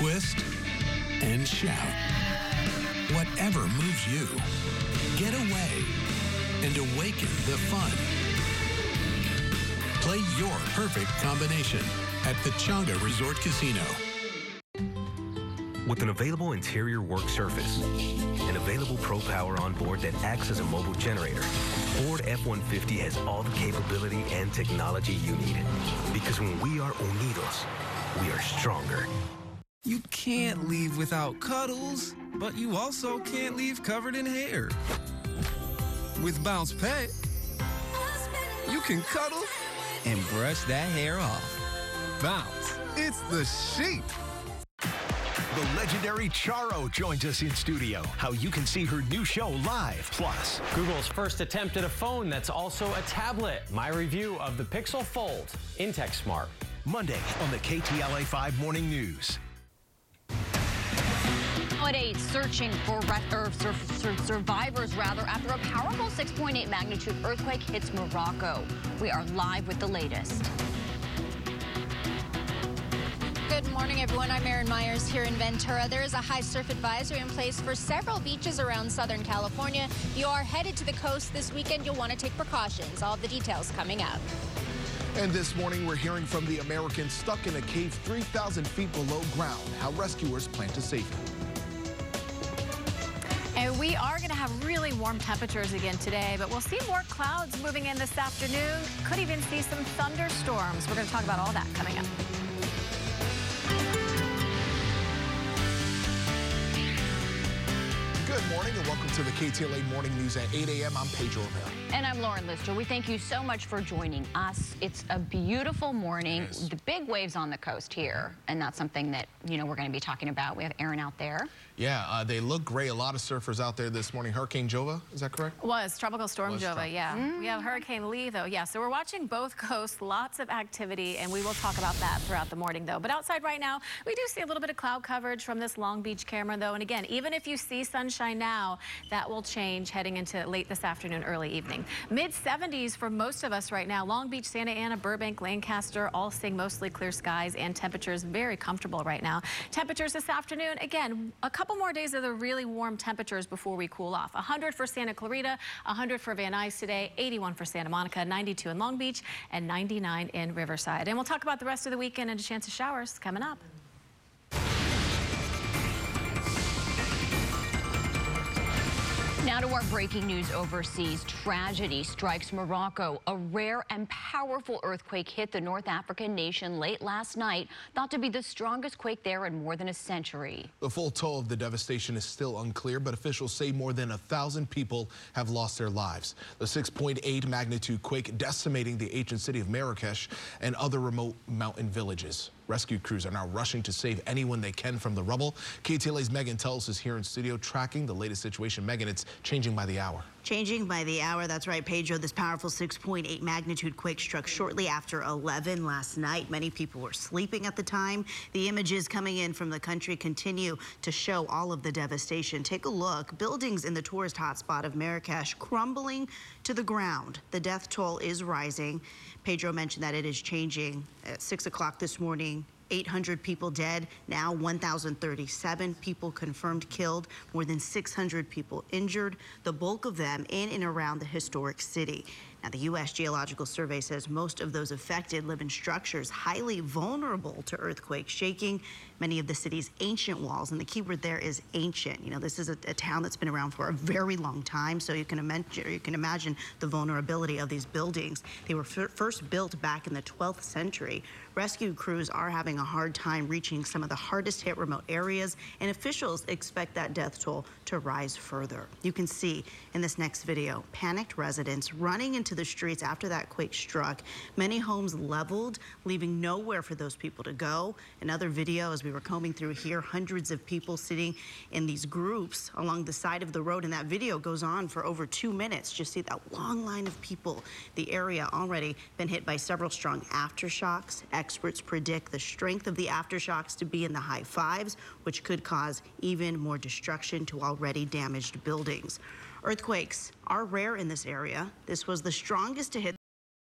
twist, and shout. Whatever moves you, get away and awaken the fun. Play your perfect combination at Pechanga Resort Casino. With an available interior work surface and available Pro Power on board that acts as a mobile generator, Ford F-150 has all the capability and technology you need. Because when we are unidos, we are stronger. You can't leave without cuddles, but you also can't leave covered in hair. With Bounce Pet, you can cuddle and brush that hair off. Bounce, it's the sheet. The legendary Charo joins us in studio. How you can see her new show live. Plus, Google's first attempt at a phone that's also a tablet. My review of the Pixel Fold in Smart. Monday on the KTLA 5 Morning News. Holiday searching for sur sur survivors rather after a powerful 6.8 magnitude earthquake hits Morocco. We are live with the latest. Good morning, everyone. I'm Erin Myers here in Ventura. There is a high surf advisory in place for several beaches around Southern California. If you are headed to the coast this weekend, you'll want to take precautions. All the details coming up. And this morning, we're hearing from the Americans stuck in a cave 3,000 feet below ground, how rescuers plan to save them. And we are going to have really warm temperatures again today, but we'll see more clouds moving in this afternoon. Could even see some thunderstorms. We're going to talk about all that coming up. Good morning and welcome to the KTLA Morning News at 8 a.m. I'm Pedro Rivera. And I'm Lauren Lister. We thank you so much for joining us. It's a beautiful morning. The big waves on the coast here, and that's something that, you know, we're going to be talking about. We have Erin out there. Yeah, uh, they look great. A lot of surfers out there this morning. Hurricane Jova, is that correct? Was Tropical Storm Was Jova, yeah. Mm. We have Hurricane Lee, though. Yeah, so we're watching both coasts. Lots of activity, and we will talk about that throughout the morning, though. But outside right now, we do see a little bit of cloud coverage from this Long Beach camera, though. And again, even if you see sunshine now, that will change heading into late this afternoon, early evening. Mid 70s for most of us right now. Long Beach, Santa Ana, Burbank, Lancaster, all seeing mostly clear skies and temperatures very comfortable right now. Temperatures this afternoon, again, a couple more days of the really warm temperatures before we cool off. 100 for Santa Clarita, 100 for Van Nuys today, 81 for Santa Monica, 92 in Long Beach, and 99 in Riverside. And we'll talk about the rest of the weekend and a chance of showers coming up. Now to our breaking news overseas. Tragedy strikes Morocco. A rare and powerful earthquake hit the North African nation late last night, thought to be the strongest quake there in more than a century. The full toll of the devastation is still unclear, but officials say more than a thousand people have lost their lives. The 6.8 magnitude quake decimating the ancient city of Marrakesh and other remote mountain villages. Rescue crews are now rushing to save anyone they can from the rubble. KTLA's Megan Telles is here in studio tracking the latest situation. Megan, it's changing by the hour. Changing by the hour. That's right, Pedro. This powerful 6.8 magnitude quake struck shortly after 11 last night. Many people were sleeping at the time. The images coming in from the country continue to show all of the devastation. Take a look. Buildings in the tourist hotspot of Marrakesh crumbling to the ground. The death toll is rising. Pedro mentioned that it is changing at 6 o'clock this morning. 800 people dead, now 1,037 people confirmed killed, more than 600 people injured, the bulk of them in and around the historic city. Now, the U.S. Geological Survey says most of those affected live in structures highly vulnerable to earthquake shaking. Many of the city's ancient walls, and the key word there is ancient. You know, this is a, a town that's been around for a very long time, so you can imagine, you can imagine the vulnerability of these buildings. They were first built back in the 12th century. Rescue crews are having a hard time reaching some of the hardest hit remote areas, and officials expect that death toll to rise further. You can see in this next video, panicked residents running into the streets after that quake struck. Many homes leveled, leaving nowhere for those people to go. Another video, as we were combing through here, hundreds of people sitting in these groups along the side of the road, and that video goes on for over two minutes. Just see that long line of people. The area already been hit by several strong aftershocks. Experts predict the strength of the aftershocks to be in the high fives, which could cause even more destruction to already damaged buildings. Earthquakes are rare in this area. This was the strongest to hit